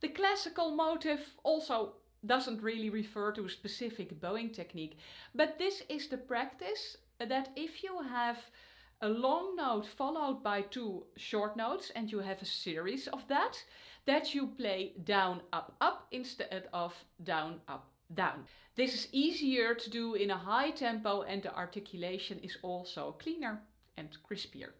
The classical motif also doesn't really refer to a specific bowing technique, but this is the practice that if you have a long note followed by two short notes and you have a series of that, that you play down, up, up instead of down, up, down. This is easier to do in a high tempo and the articulation is also cleaner and crispier.